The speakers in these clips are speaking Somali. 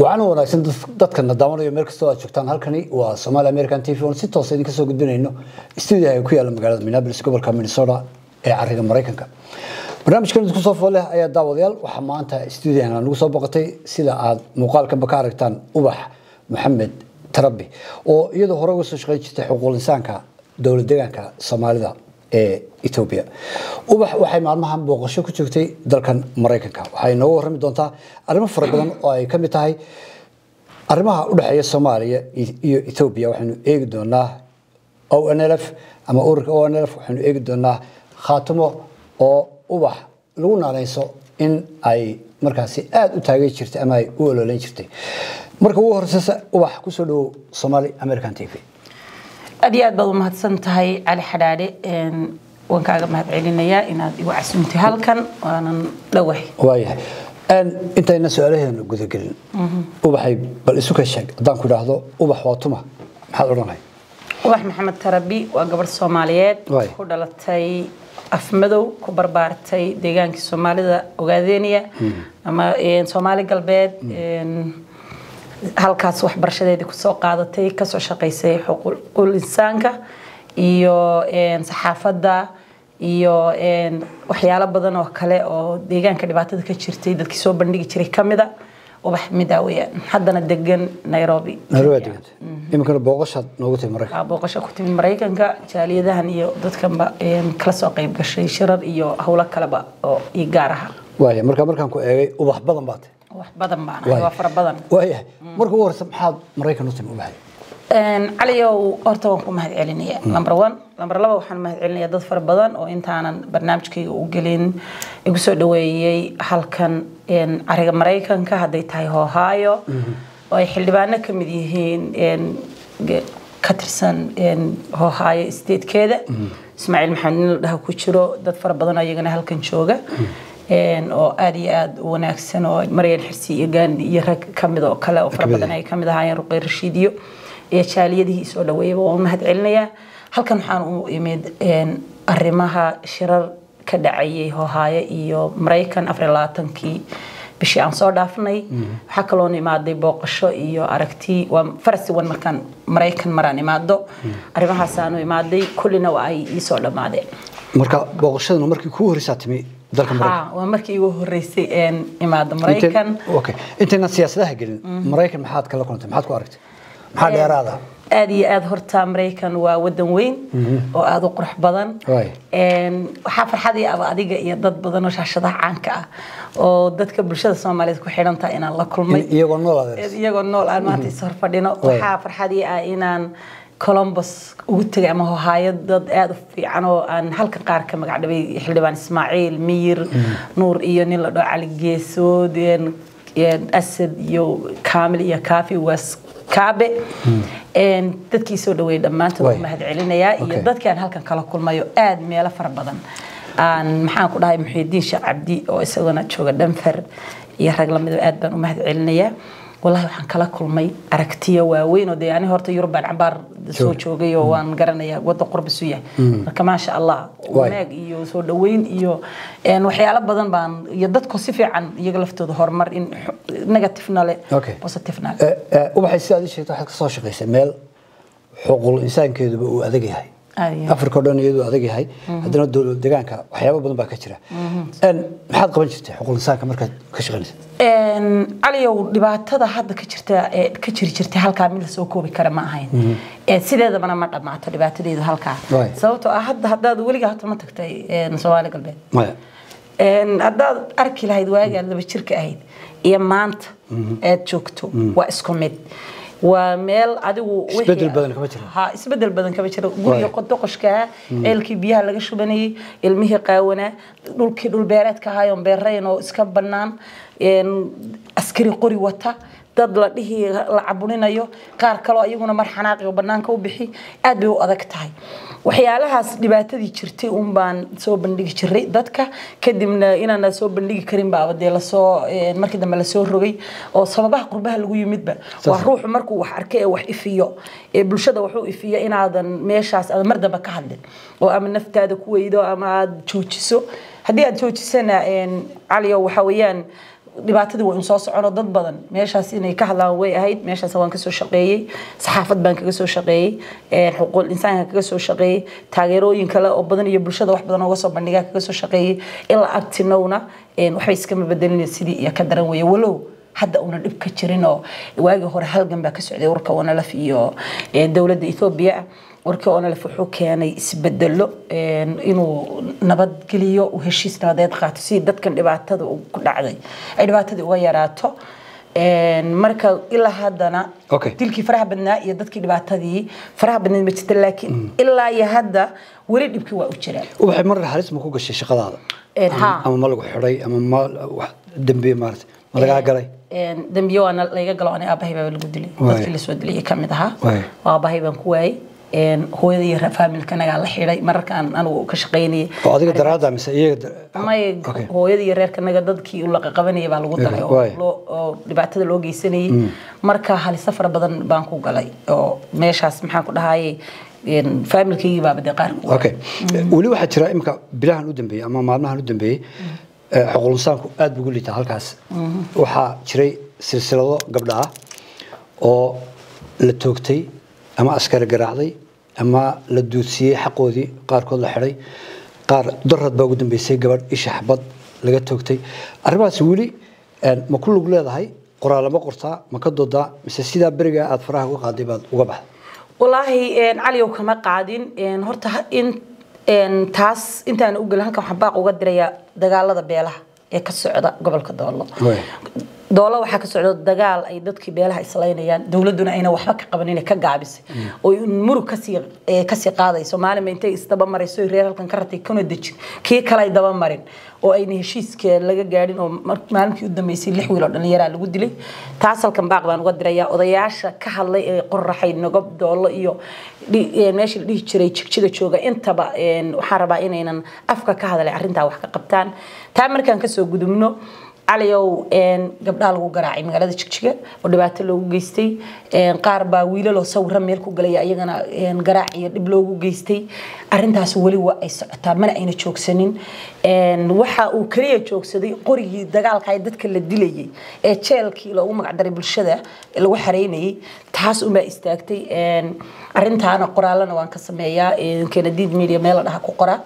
waxaana wanaagsan dadkana daawanayo meel kastoo aad joogtaan. Halkani waa Somali American TV oo si toos ah idinka soo gudbinayno. Studio ay ku yaalla magaalada Minneapolis gobolka Minnesota ee cariga Mareykanka barnaamijkan isku soo fooleh ayaa daawadayaal waxaa maanta studio-aan nagu soo boqotay sida aad muuqaalkanba ka aragtaan ubax maxamed tarabi oo iyadoo hore uga soo shaqeyn jirtay xuquuq insaanka dowlad deegaanka soomaalida Ethiopia. Ubax waxay maalmahan booqasho ku joogtay dalkan Mareykanka waxay nooga warrami doontaa arrimo fara badan oo ay ka mid tahay arrimaha u dhexeeya Soomaaliya iyo Ethiopia. Waxaanu eegi doonaa ONLF ama ururka ONLF waxaanu eegi doonaa khaatimo oo ubax lagu naaleyso in ay markaasi aad u taageeri jirtay ama ay u ololeyn jirtay. Marka ugu horeysa ubax ku soo dhawow Somali American TV aad iyo aad baad u mahadsan tahay cali xadhaadhe waan kaaga mahadcelinayaa inaad igu casuumtay halkan waanan dhowahay waayahay intayna su-aalaheena gudagelin ubaxay bal isu ka sheeg haddaan ku idhaahdo ubax waa tuma maxaad odhanay ubax maxamed tarabi waa gabarh soomaaliyeed Waay. ku dhalatay afmadow ku barbaartay deegaankii soomaalida ogaadeeniya ama een, soomaali galbeed een, halkaas waxbarashadeedii ku soo qaadatay ka soo shaqaysay xuquuqul insaanka iyo saxaafadda iyo waxyaalo badan oo kale oo deegaanka dhibaatada ka jirtay dadkii soo bandhigi jiray kamida ubax midaa weyaan haddana degan nairobi. Degantay iminkana noogu timi maraykan. Waxaa booqasho ku timid maraykanka jaaliyadahan iyo dadkanba kala soo qayb gashay shirar iyo howlo kaleba oo ii gaar aha waaya marka markaan ku eegay ubax badan tahay wax badan baan ahay waa fara badan. Waayahay marka ugu horeysa maxaad maraykan u timi ubaxay Een, caliyow horta waan ku mahad celinaya. Number one. Number laba waxaan mahad celinaya dad fara badan oo intaanan barnaamijkayga u gelin igu soo dhaweeyey halkan cariga maraykanka hadday tahay ohio. Oo ay xildhibaano ka mid yihiin ka tirsan ohio statekeeda. Ismaaciil maxamed nin la dhaha ku jiro dad fara badan oo iyagana halkan jooga. Een, oo aad iyo aad u wanaagsan oo maryan xirsi iyo gaandi iyo rag ka mid oo kale oo fara badan ay ka mid ahaayeen ruqay rashiidiyo iyo jaaliyadihii soo dhaweeyaba waan mahad celinayaa halkan waxaan u imid arrimaha shirar ka dhacayay hohaaye iyo maraykan afar iyo labaatankii bishii aan soo dhaafnay. Waxaa kaloon imaaday booqasho iyo aragti waa farasi wan markaan maraykan maraan imaado. Arrimahaasaan u imaaday kullina waa ay ii soo dhammaadeen. Marka booqashadana markii kuu horeysaa timi waa markii igu horeysay een imaado maraykan. Okay. Intayna siyaasadaha gelin. Maraykan maxaad kala kulantay? Maxaad ku aragtay? Maxaa dheeraada? aad iyo aad horta maraykan waa wadan weyn oo aad u qurux badan. Waxaa farxad ii aba adiga iyo dad badan oo shaashadaha caanka ah oo dadka bulshada soomaaliyeed ku xidhan tahay inaan la kulmay. In- iyagoo nool aan maanta is horfadhino. Waxaa farxad ii ah inaan columbus ugu tegay ama hohaayo dad aad u fiican oo aan halka qaar ka magac dhabay xildhibaan ismaaciil miyir nuur iyo nin la dhao cali geesood asad iyo kaamil iyo kaafi was kaabe. Een dadkii soo dhaweeyay dhammaantood waan mahad celinayaa iyo dadkii aan halkan kala kulmayo aad meelo fara badan. Aan maxaan ku dhahay muxiidiin sheekh cabdi oo isaguna jooga dhanfar iyo rag la mid ah, aad baan u mahad celinayaa والله وحن كلا كل ماي أركتيا ووينو ده يعني هرت يوروبا عبار سو شو. جي وان قرن يا وده قرب سويا ما شاء الله. ومعك يو سو دوين يو إن وحي على بدن بان يدت كوسيف عن يغلف تود هرمر إن نعتفنا له okay. بس تفنا له أه أه أه أه أه أه أه أه أه أه أه أه afrika oo dhan iyaduu adag yahay. Haddana dowlad deegaanka waxyaabo badan baa ka jira. En, maxaad qaban jirtay xuquuq insaanka markaad ka shaqaynaysa caliyow dhibaatada hadda ka jirta ka jiri jirtay halkaa mid la soo koobi kara ma ahayn. Ee, sideedabana ma dhammaato dhibaatadeedu halkaa. Sababtoo ah hadda haddaad weligaa hata ma tagtay soomaali galbeed. Haddaad arki lahayd waagaad laba jirka ahayd iyo maanta aad joogto waa isku mid waa meel adigu wixii- Isbedel badan kama jiro. ha isbedel badan kama jiro guriga Waay. qodoqoshkaa ceelkii biyaha laga shubanayay ilmihii qaawanaa dhulkii dhul beereedka ahaayoon beerayn oo iska bannaan een, askari qori wata dad la dhihi la cabuninayo qaar kaloo iyaguna mar xanaaqi oo bannaanka u bixi aad bay u adag tahay waxyaalahaas dhibaatadii jirtay un baan soo bandhigi jiray dadka kadibna inaana soo bandhigi karin baaba dee lasoo een, markii dambe lasoo rogay oo sababaha qurbaha lagu yimidba waa Saas. ruuxu markuu wax arkay ee wax ifiyo ee bulshada wuxuu ifiyo inaadan meeshaas aadan mar dambe ka hadlin oo ama naftaada ku weydo ama aad joojiso haddii aad joojisana een, caliyo waxa weeyaan dhibaatadii waa in soo socono dad badan. Meeshaas inay ka hadlaan way ahayd. Meeshaas waan ka soo shaqeeyey. Saxaafad baan kaga soo shaqeeyey. Xuquuqul insaanka kaga soo shaqeeyey. Taageerooyin kale oo badan iyo bulshada wax badan ooga soo bandhigaa kaga soo shaqeeyey. Ilaa abtinowna waxbay iskama bedelin sidii iyo ka daran weeye. Walow hadda una dhib ka jirin oo waagii hore halgan baa ka socday warka onalaf iyo dowladda ethoobia warkii onalaf wuxuu keenay isbedelo inuu nabadgeliyo uu heshiis nabadeed qaato si dadkan dhibaatada ku dhacday. Ay dhibaatadii uga yaraato. Marka ilaa haddana dilkii faraha badnaa iyo dadkii dhibaatadii faraha badneed ma jirta laakiin ilaa iyo hadda weli dhibkii waa u jiraa waxay mar halis ma ku gashay shaqadaada? Ama ma lagu xidhay ama ma wax dambiye maarata ma lagaa galay? dambiye waana layga galo ani aabahay baa lagu dilay. Dadkii la soo dilay ka mid ahaa. Aabahay baan ku waayey hooyada iyo faamilka nagaa la xidhay mararkaan anigu ka shaqaynayay oo adiga daraada mise iyaga may hooyada iyo reerka naga dadkii uu laqa qabanayay baa lagu daray oo dhibaatada loo geysanayay marka halisa fara badan baan ku galay oo meeshaas maxaan ku dhahayay faamilkaygii baaba dee qaar okay weli waxaa jira imika bilahan u dambeeyey ama maalmahan u dambeeyey xuquuqinsaanku aad buu ugu liitaa halkaas waxaa jiray silsilado gabdha ah oo la toogtay ama askari garaacday ama la duudsiyey xaqoodii qaarkood la xidhay qaar darad baa ugu dambeysay gabadh isha xabad laga toogtay arrimahaas weli ma ku lug leedahay qoraalama qortaa ma ka doodaa mise sidaa berigaa aada faraha uga qaaday baad uga baxday walaahi caliyow kama qaadin horta in taas intaan u gelin halkan waxaan baaq uga dirayaa dagaalada beelaha ee ka socda gobolka doolo doolo waxaa ka socda dagaal ay dadkii beelaha islaynayaan dowladuna ayna waxba ka qaban inay ka gaabisay oo murug kasii kasii qaadayso maalinba intay isdaba marayso reer halkan ka ratay kuna dejin kii kale ay daba marin oo ayna heshiiska laga gaadhin oo maalinkii u dambeysay lix wiil oo dhallinyaraa lagu dilay taas halkan baaq baan uga dirayaa odayaasha ka hadlay ee qoraxay nogob doolo iyo meesha la dhihi jiray jigjiga jooga intaba waxaan rabaa inaynan afka ka hadlay arrintaa wax ka qabtaan taa markaan kasoo gudubno caliyow gabdhaha lagu garaacay magaalada jigjiga oo dhibaato loogu geystay qaar baa wiilaloo sawira meel ku galaya iyagana garaac iyo dhib loogu geystay. Arintaas weli waa ay socotaa mana ayna joogsanin. Waxa uu kaliya joogsaday qorigii dagaalka dadka la dilayay ee jeelkii loogu magacdaray bulshada lagu xareynayay taas unbaa istaagtay. Arintaana qoraalana waan ka sameeyaa kenadiid media meel dhaha ku qora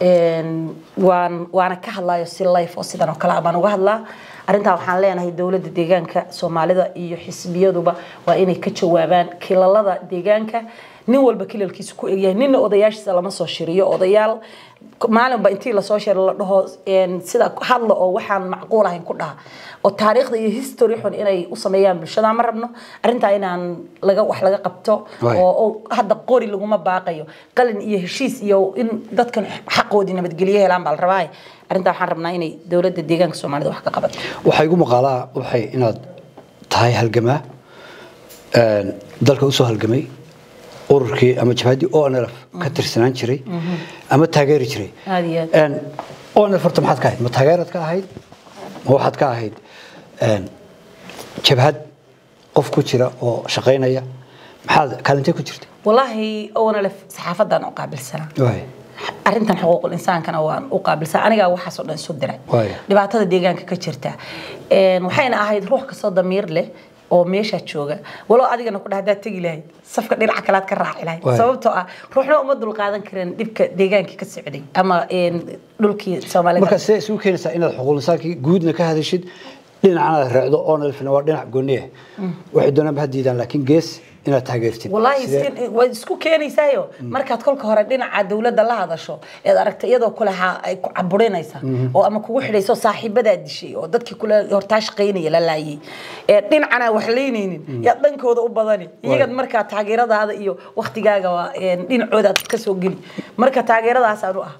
waan waana ka hadlayo si life oo sidan oo kale baan uga hadlaa. Arrintaa waxaan leenahay dowladda deegaanka soomaalida iyo xisbiyaduba waa inay ka jawaabaan kilalada deegaanka nin walba kilalkiisa ku egyahay ninna odayaashiisa lama soo shiriyo. Odayaal maalinba intii la soo shiro la dhaho sida hadla oo waxaan macquul ahayn ku dhaha. Oo taariikhda iyo history xun inay u sameeyaan bulshada ma rabno. Arrintaa inaan laga wax laga qabto oo hadda qori laguma baaqayo. Qalin iyo heshiis iyo in dadkan xaqoodii nabadgelyo helaan baa la rabaa arrintaa waxaan rabnaa inay dowladda deegaanka soomaalida wax ka qabato waxaa igu maqaalaa waxay inaad tahay halgamaa. Dalka u soo halgamay ururkii ama jabhaddii onlf ka tirsanaan jiray ama taageeri jiray. Onlf horta maxaad ka ahayd? Ma taageeraad ka ahayd? Ma waxaad ka ahayd? Jabhad qof ku jira oo shaqaynaya. Maxaad kaalintay ku jirtay? Wallaahi onlf saxaafaddaan u qaabilsanaa arintan xuquuqul insaankana waan u qaabilsan. Anigaa waxaasoo dhan isu diray. Dhibaatada deegaanka ka jirta. Waxayna ahayd ruux kastoo damiir leh oo meesha jooga. Walow adigana ku dhahdaa tegi lahayd safka dhinaca kalead ka raaci lahayd sababtoo ah ruuxna uma dulqaadan karin dhibka deegaankii ka socday ama dhulkii soomaalida marka sidee isugu keenaysaa inaad xuquuq insaankii guudna ka hadashid dhinacana raacdo onlfna waa dhinac gooni ah waxay doonaan ha diidaan laakiin gees inaad taageertid. Wallaahi eh, waad isku keenaysaayo mm-hmm. markaad kolka hore dhinaca dawladda la hadasho ead aragta iyadoo kule ay ku caburinaysaa mm-hmm. oo ama kugu xidhayso saaxiibadaa dishay oo dadkii kule hortaa shaqaynaya la laayay. Ee dhinacana wax leynaynin mm-hmm. yaad dhankooda u badani. Iyagan markaa taageeradaada iyo waktigaaga dhinacoodaad ka soo geli. Marka taageeradaasaan u ah.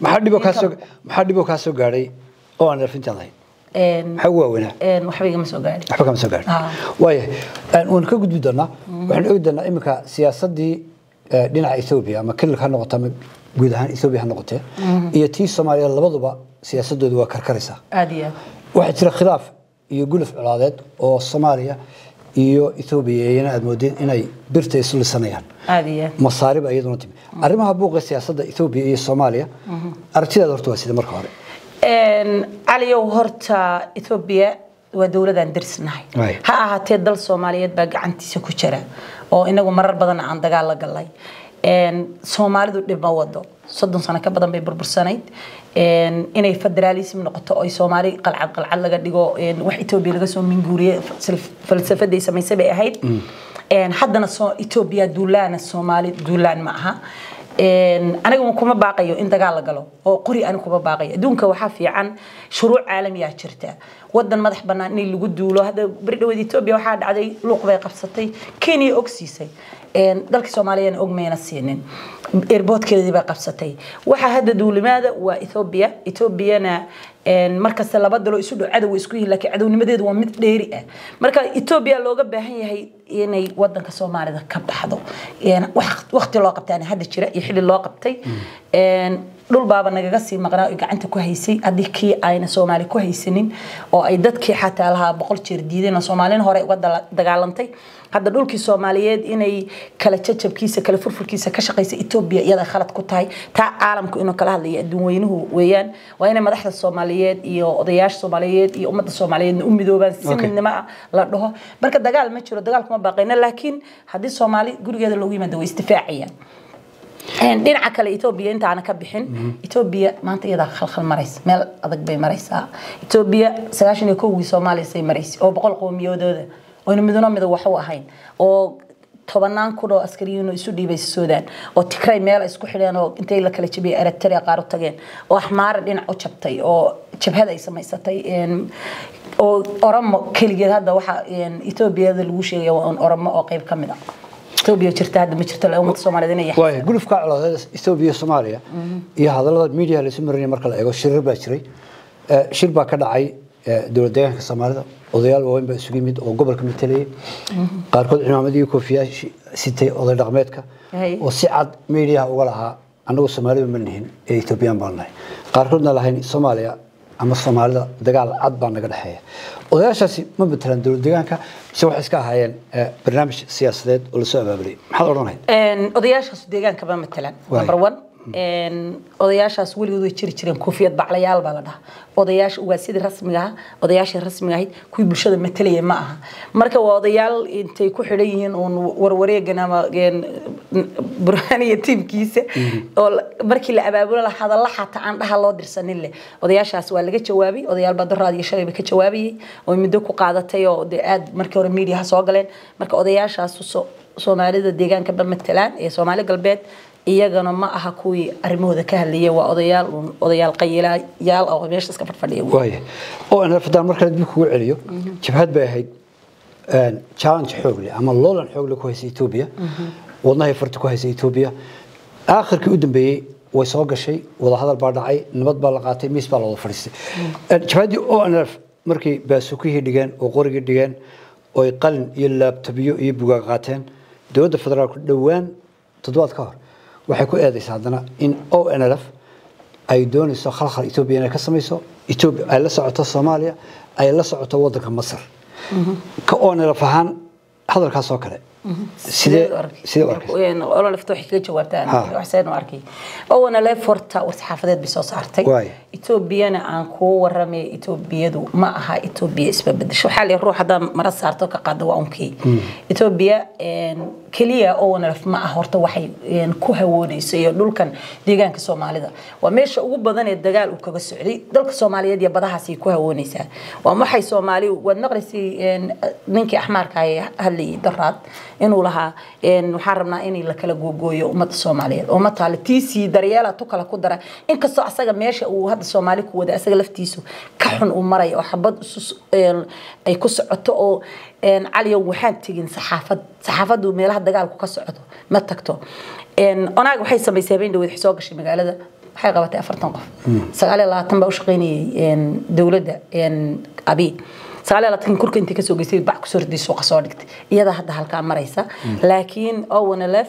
Maxaa dhiboo kaa soo gaadhay oo aan arfintaan lahayn waan ka gudbi doonaa waxaan ogi doonaa iminka siyaasadii dhinaca ethoobia ama kililka ha noqoto ama guud ahaan ethoobia ha noqotee iyo tii soomaaliya labaduba siyaasadoodu waa karkaraysaa waxaa jira khilaaf iyo guluf colaadeed oo soomaaliya iyo ethoobia iyana aad moodeen inay birta isu lisanayaan masaariba iyaduna timi arrimaha buuqa siyaasadda ethoobia iyo soomaaliya aragtidaada horta waa sida marka hore caliyow horta etoobiya waa dowladaan darsnahay Right. ha ahaatee dal soomaaliyeed baa gacantiisa ku jira oo inagu marar badan aan dagaal la galay Een, soomaalidu dhib ma wado soddon sano ka badan bay burbursanayd Een, inay federaalism noqoto oo soomaali qalcad qalcad laga dhigo een, wax etoobiya laga soo minguuriye falsafaday samaysay bay ahayd Een, haddana soo etoobiya duulaana soomaali duulaan ma aha Een, baaqayo in dagaal la galo oo qori aniga kuma baaqayo adduunka waxaa fiican shuruuc caalamiyaa jirta wadan madax banaan in lagu duulo hadda beri dhaweed etoobiya waxaa dhacday luuq bay qabsatay kenya og siisay Een, dalka soomaaliyana og mayna siinin airboodkeedii bay qabsatay waxaa hadda duulimaada waa etoobiya etoobiyana een, cadow way isku yihiin laakiin cadownimadeedu waa mid dheeri ah marka etoobiya looga baahan yahay inay wadanka soomaalida ka baxdo Een, wax- waqti loo qabtaana hadda jira iyo xilli loo qabtay Een, dhul baaba nagaga sii maqnaa oo gacanta ku haysay haddii kii ayna soomaali ku haysanin oo ay dadkii xataa lahaa boqol jeer diideen oo soomaalina hore uga dagaalantay hadda dhulkii soomaaliyeed inay kala jajabkiisa kala furfurkiisa ka shaqaysa etoobiya iyada khalad ku tahay taa caalamku inuu kala hadlaya adduun weynuhu weeyaan waa inay madaxda soomaaliyeed iyo odayaasha soomaaliyeed iyo ummadda soomaaliyeedna u midoobaan si midnimo ah la dhaho marka dagaal ma jiro dagaal kuma baaqayna laakiin haddii soomaali gurigeeda loogu yimaado way isdifaacayaan Een, dhinaca kale etoobiya intaana ka bixin etoobiya maanta iyadaa khalkhal maraysa meel adag bay maraysaa etoobiya sagaashan iyo kowgii soomaaliya maraysa oo boqol qowmiyadoodooda oyna miduna mida wax u ahayn oo tobanaan kun oo askariyiin oo isu dhiibaysa suudaan oo tigray meel ay isku xidheen oo intay la kala jabiyay eritrea qaar u tageen oo axmaara dhinac u jabtay oo jabhad ay samaysatay een, oo oromo keligeed hadda waxa een, etoobiyada lagu sheegaya waa un oromo oo qayb ka mid a etoobiya jirta hadda ma jirto la ummadda soomaaliyeed inay gulufka colaadeed etoobiya iyo soomaaliya iyo hadallada media la isu marinaya marka la eego shirar baa jiray. Eh, shir baa ka dhacay eh, dowlad deegaanka soomaalida. Odayaal waaweyn baa isugu yimid oo gobolka matalayay qaarkood cimaamad iyo koofiyaa sitay oday dhaqmeedka oo si cad mediaha uga lahaa annagu soomaaliba ma nihin ee etoobiyaan baan nahay qaarkoodna lahayn soomaaliya ama soomaalida dagaal cad baa naga dhexeeya. Odayaashaasi ma matalaan dowlad deegaanka mise waxay iska ahaayeen eh, barnaamij siyaasadeed oo la soo abaabulay maxaad odhanayd? Odayaashaas deegaanka ma matalaan Waay. number one odayaashaas weligood way jiri jireen koofiyad baclayaal baa la dhahaa odayaasha waa sidii rasmiga ah odayaashii rasmiga ahayd kuwii bulshada matalaya ma aha marka waa odayaal intay ku xidhan yihiin uun warwareegan ama een, burhaan iyo tiimkiisa oo la- markii la abaabulo la hadalla xataa aan dhaha loo dirsanin leh odayaashaas waa laga jawaabay odayaal baa doraad iyo shalayba ka jawaabayay oo muddo ku qaadatay oo dee aad markii hore miidiyaha soo galeen marka odayaashaas so- soomaalida deegaanka ba matalaan ee soomaali galbeed iyagana ma aha kuwii arrimahooda ka hadlayay waa odayaal odayaal qayilayaal oo meesha iska fadfadhiya waaya oo aan rafadaan markale dib kugu celiyo jabhad bay ahayd challenge xoog leh ama loolan xoog leh ku haysa etoobiya wadnahay farta ku haysa etoobiya aakhirkii u dambeeyey way soo gashay wadahadal baa dhacay nabad baa la qaatay miis baa la wada fadhiistay Een, jabhaddii o n f markay baasukihii dhigeen oo qorigii dhigeen oo ay qalin iyo laabtabiyo iyo bugaag qaateen dowladda federaalku dhowaan toddobaad ka hor waxay ku eedaysaa haddana in o n l f ay doonayso khalkhal etoobiya inay ka samayso. Etoobiya ay la socoto soomaaliya ay la socoto wadanka masar. Ka oonelaf ahaan hadalkaas oo kale leef horta war-saxaafadeed bay soo saartay. Etoobiyana aan kuu waramay etoobiyadu ma aha etoobiya isbabedesho waxaa la ruux haddaan mara saarto ka qaado waa unkii etoobiya een, keliya owana lef ma aha horta waxay ku hawoonayso iyo dhulkan deegaanka soomaalida. Waa meesha ugu badan ee dagaal uu kaga socday. Dalka soomaaliyeed iyo badahaasay ku hawoonaysaa waa waxay soomaali? Waad maqlaysay ninkii axmaarka ay hadlayay daraad inuu lahaa een, waxaan rabnaa in la kala googooyo ummadda soomaaliyeed oo ma taale tiisii daryeela tu kale ku dara inkastoo asaga meesha uu hadda soomaali ku wada asaga laftiisu ka xun uu marayo oo xabad isu een, ay ku socoto oo een, caliyow waxaan tegin saxaafad saxaafadu meelaha dagaalku ka socdo ma tagto een, onaag waxay samaysay habeen dhaweed waxay soo gashay magaalada waxay qabatay afartan qof sagaal iyo labaatan baa u shaqaynayay een, dowladda een, abi sagaal iyo labaatan kurka intay kasoo geysay bac kusoo riday suuqa soo dhigtay iyada hadda halkaa maraysa laakiin owanalef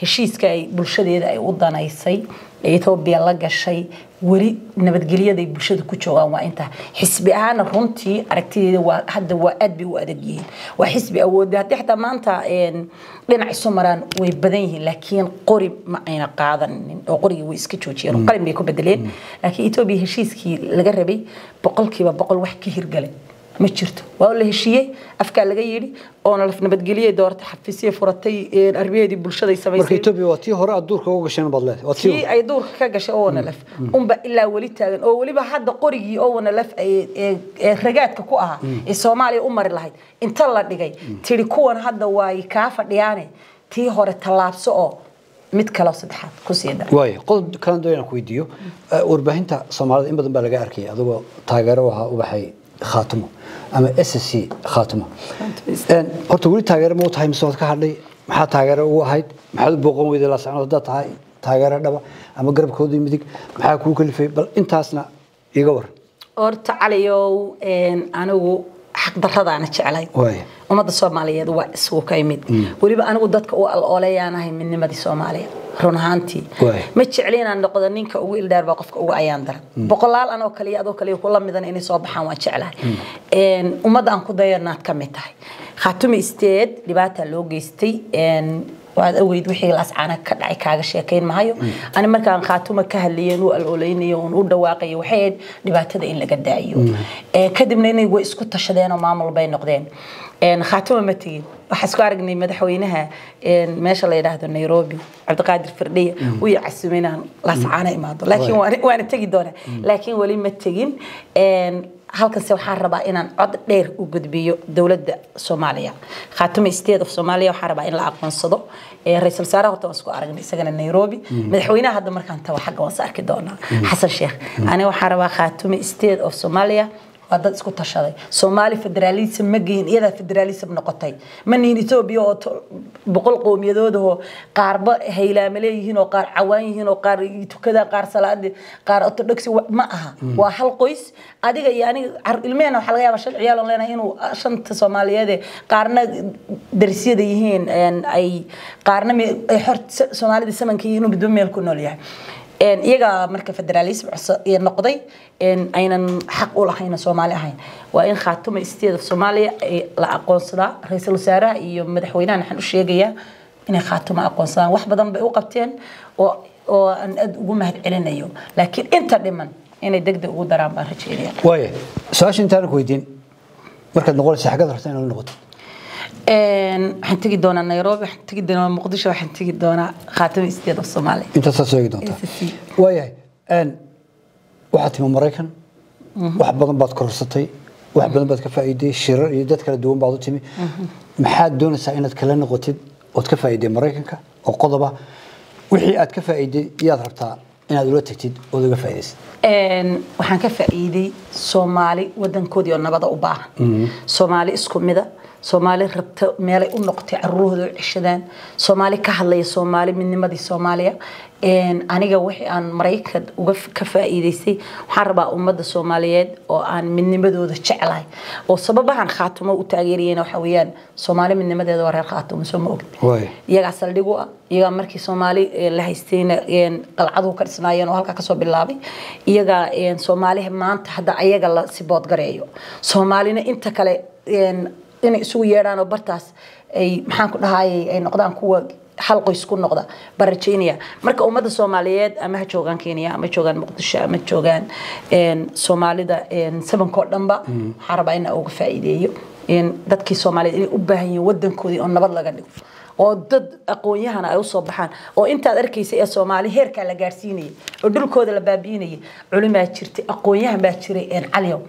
heshiiska ay bulshadeeda ay u danaysay ee etoobiya la gashay weli nabadgelyaday bulshada ku joogaan waa intaa xisbi ahaana runtii aragtideeda waa hadda waa aad bay u adag yihiin waa xisbi awoodda haddii xataa maanta een, dhinac isu maraan way badan yihiin laakiin qori ma ayna qaadanin oo qorigii way iska joojiyeen oo qalin bay ku bedeleen laakiin etoobiya heshiiskii laga rabay boqolkiiba boqol wax ka hirgalay ma jirto waa la heshiiyey afkaa laga yidhi oona laf nabadgeliyay doortay xafiisya furatay een, arrimaheedii bulshaday marka samaysay etoobiya waa tii hore aad duurka uga gasheen baad leedahay waa tii tii ay duurka ka gashay owanalef unba ilaa weli taagan oo weliba hadda qorigii owanalef ee ragaadka ku ahaa ee soomaaliya u mari lahayd inta la dhigay tiri kuwan hadda waay kaa fadhiyaane tii hore tallaabso oo mid kaleo saddexaad kusii dara waayo qodob kalan doon inaan ku weydiiyo Eh, warbaahinta soomaalida in badan baa laga arkayay adigoo taageero ahaa u baxay khaatimo ama s c khaatimo Een, horta weli taageero ma u tahay mise waad ka hadhay maxaa taageero ugu ahayd maxaad u booqan weyday laasacnood haddaad tahay taageero dhaba ama garabkoodii midig maxaa kuu kalifay bal intaasna iga war horta caliyow een, anigu xaqdaradaana jeclay. Waaya. ummadda soomaaliyeed waa isugu ka yimid. Weliba anigu dadka u alooleyaanahay midnimadii soomaaliya run ahaantii. Ma jecli inaan noqdo ninka ugu ildheer baa qofka ugu ayaan daran boqolaal anoo kaliya adoo kaliya kula midan inay soo baxaan waan jeclahay. Een, ummadda aan ku dayanaad ka mid tahay. Khaatumi isteed dhibaata loo geystay waad ogeyd wixii lascaana ka dhacay kaaga sheekayn mahayo ani markaan khaatuma ka hadlayeen u aloolaynayo oon u dhawaaqayo waxay ahayd dhibaatada in laga daayo Ee, kadibna inay way isku tashadeen oo maamul bay noqdeen Een, khaatuma ma tegin waxaa isku aragnay madaxweynaha een, meesha la yidhaahdo nairobi cabdiqaadir firdhiya u yacasumay inaan lascaana imaado laakiin waana waana tegi doonaa laakiin weli ma tegin Een, halkanse waxaan rabaa inaan cod dheer u gudbiyo dowladda soomaaliya. Khaatuma state of soomaaliya waxaan rabaa in la aqoonsado. Ee, ra'iisul wasaaraha horta waan isku aragnay isagana nairobi. Madaxweynaha hadda markaan tago xagga waan is arki doonaa. Xasan sheekh aniga waxaan rabaa khaatuma state of soomaaliya waa dad isku tashaday soomaali federaalism ma geyin iyadaa federalism noqotay ma nihin etoobiya oo boqol qowmiyadoodahoo qaarba haylaame leeyihiin oo qaar cawaan yihiin oo qaar tukada qaar salaadi qaar orthodoxy ma aha waa hal qoys adiga iyo aniga ilmehena waxaa laga yaabaa shan ciyaal oo leenahay inuu shanta soomaaliyeede qaarna darisyada yihiin ay qaarna ay xor soomaalida samanka yihiin inuu midba meel ku nool yahay Een, iyaga marka iyo noqday aynan xaq u lahayn soomaali ahayn. Waa in khaatuma state of soomaaliya la aqoonsadaa ra'iisul wasaaraha iyo madaxweynahan waxaan u sheegayaa inay khaatuma aqoonsadaan. Wax badan bay u qabteen oo aan aad ugu mahad celinayo laakiin inta dhiman inay degdeg ugu daraan baan rajeynaya. Waaya su'aasha intaana ku weydiin. Markaad noqonaysa xaggaad rabta inaad noqoto. Een, waxaan tegi doonaa nairobi waxaan tegi doonaa muqdisho waxaan tegi doonaa khaatuma state of soomaaliya intaasaa soo eegi doontaa? Waayahay waxaad timi maraykan wax badan baad korsatay wax badan baad ka faa'iiday shirar iyo dad kala duwan baad u timi. Maxaad doonaysaa inaad kala noqotid ood ka faa'iiday maraykanka? Oo qodoba wixii aad ka faa'iiday iyaad rabtaa inaad ula tagtid ood uga faa'iidaysid? Waxaan ka faa'iiday soomaali wadankoodii oo nabada u baahan. Soomaali isku mida soomaali rabta meelay u noqotay caruurahooda u ceshadaan. Soomaali ka hadlaya soomaali midnimadii soomaaliya. Aniga wixii aan maraykan uga ka faa'iidaystay waxaan rabaa ummadda soomaaliyeed oo aan midnimadooda jeclahay. Oo sababahan khaatumo u taageerayeen waxa weeyaan soomaali midnimadeeda waa reer khaatumo soo ma ogin iyagaa saldhig u ah iyagaa markii soomaali la haystayna een, qalcaduhu ka dhisnaayeen oo halkaa ka soo bilaabay. Iyagaa soomaaliha maanta hadda ayaga la sibood gareeyo soomaalina inta kale inay isugu yeedhaan oo bartaas ay maxaan ku dhahayay ay noqdaan kuwa hal qoys ku noqda baan rajeynaya marka ummadda soomaaliyeed ama ha joogaan kenya ama joogaan muqdisho ama joogaan soomaalida sabankoo dhanba waxaan rabaa in aan uga faa'iideeyo. Dadkii soomaaliyeed inay u baahan yihiin wadankoodii oo nabad laga dhigo oo dad aqoon-yahana ay u soo baxaan oo intaad arkaysa ee soomaali heerkaa la gaarsiinayay oo dhulkooda la baabi'inayay culimaa jirtay aqoon-yahan baa jiray caliyow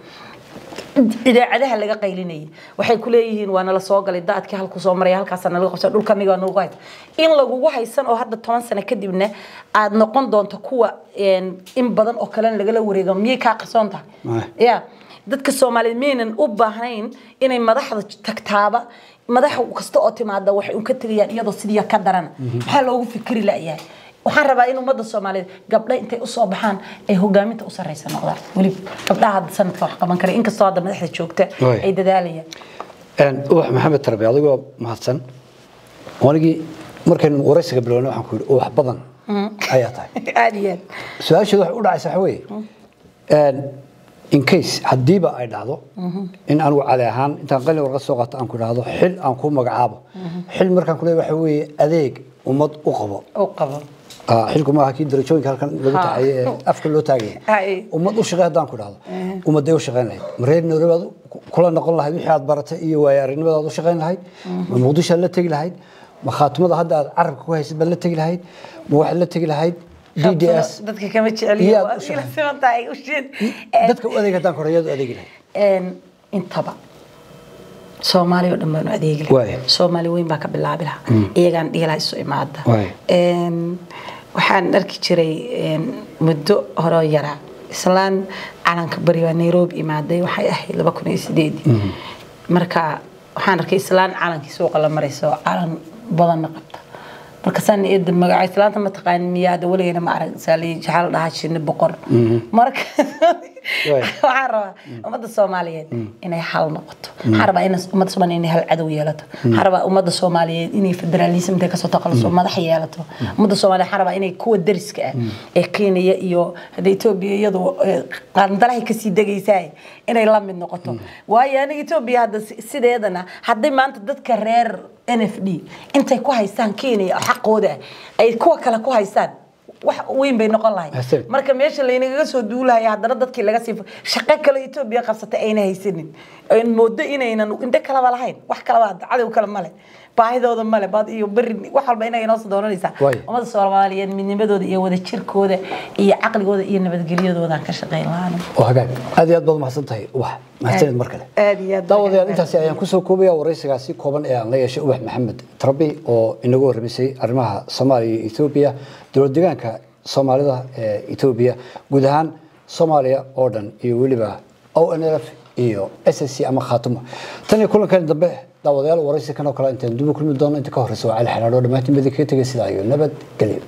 idaacadaha laga qaylinayay waxay ku leeyihiin waa nala soo galay daadkii halku soo maraya halkaasa nalaga qabsa dhulkaniga waa nalagu haysa in lagugu haysan oo hadda toban sano kadibna aad noqon doonto kuwa een, in badan oo kalena lagala wareego miyay kaa qarsoon tahay Maya. ya dadka soomaaliyeed miyaynan u baahnayn inay madaxda tagtaaba madax kasta oo timaada waxay un ka tegayaan iyadoo sidii ka daran maxaa loogu fikri la'yahay waxaan rabaa in ummadda soomaaliyeed gabdha intay u soo baxaan ay hogaaminta u sarreysa noqdaan. Weliba gabdhaha hadda sanadka wax qaban kara inkastoo hadda madaxda joogta ay dadaalayaan. Ubax maxamed tarbe adigoo mahadsan anigii markaynu waraysiga bilownay waxaan ku yidhi ubax badan ayaa tahay. Aada iyo aad. Su'aasheedu waxay u dhacaysa waxa weeye. In case haddiiba ay dhacdo in anigu cali ahaan intaan qalin warqad soo qaato aan ku idhaahdo xil aan kuu magacaabo. Xil markaan ku leeyahay waxa weeye adeeg ummad u qabo. U qabo xilku maaha kii darajooyinka halkan lagu taxaye ee afka loo taagaya Hay. ummad u shaqey haddaan ku idhaahdo ummadday u shaqeyn lahayd. Ma reer nairobi aad kula noqon lahayd wixii aad baratay iyo waayo aragnimada aad u shaqeyn lahayd. Ma muqdisho aad la tegi lahayd. Ma khaatimada hadda aad carabka ku haysid baad la tegi lahayd. Ma waxaad la tegi lahayd. D d s. dadka kama waa u adeeg haddaan ku yaad u adeegi lahayd. Intaba soomaali oo dhan baanu adeegi lahaa. Soomaali weyn baa ka bilaabi lahaa iyagaan dhihi lahaa isu imaada waxaan arki jiray muddo hore oo yaraa islaan calanka bari waa nairobi imaaday waxay ahayd laba kun iyo sideedii marka waxaan arkay islaan calankii suuqa la maraysa oo calan badanna qabta markaasaan eeda magaca islaanta ma taqaan miyaada weligayna ma arag saali jaxaa la dhahaa shinni boqor. Marka Waay. waxaan rabaa ummadda soomaaliyeed inay hal noqoto. Waxaan rabaa in ummadda soomaaliyeed inay hal cadow yeelato. Waxaan rabaa ummadda soomaaliyeed inay federalism intay ka soo taqaluso madax yeelato. Ummadda soomaaliyeed waxaan rabaa inay kuwa dariska ah ee kenya iyo hadda etoobiya iyadu qaandalahay ka sii degaysaa inay la mid noqoto. Waayo aniga etoobiya hadda si- sideedana hadday maanta dadka reer n f d. Intay ku haystaan kenya oo xaqooda. Ay kuwa kale ku haystaan wax weyn bay noqon Hasan. marka meesha laynagaga soo duulaya haddana dadkii laga sii shaqo kale etoobiya qabsatay ayna haysanin. Moodo inaynan indho kalaba lahayn wax kalaba cadow kale male baahidooda male bad iyo beri wax walba inay inoo soo ummadda soomaaliyeed midnimadooda iyo wadajirkooda iyo caqligooda iyo nabadgelyadoodan ka shaqayn lahaan hagaag. Aad iyo aad baad mahadsan tahay ubax mahadsanid mar kale. Aad iyo aad daawadayaal intaasi ayaan ku soo koobaya waraysigaasi kooban ee aan la yeeshay ubax maxamed trabi oo inagu warramisay arrimaha soomaaliya iyo etoobiya dowlad deegaanka soomaalida ee etoobiya guud ahaan soomaaliya oo dhan iyo weliba o n l f iyo s s c ama khaatimo tan iyo kulankan dambe daawadayaal waraysi kan oo kale intaan dib u kulmi doono inta ka horreysa waa cali xalaadho dhammaantiin badi kaga tegay sidaa iyo nabad gelyo